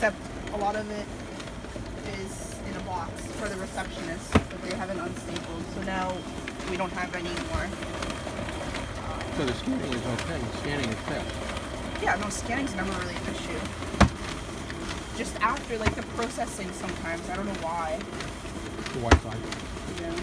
Except a lot of it is in a box for the receptionist, but they haven't unstapled. So now we don't have any more. So the scanning is okay. Scanning is fast. Yeah, no, scanning's never really an issue. Just after, like, the processing sometimes. I don't know why. The Wi-Fi. Yeah.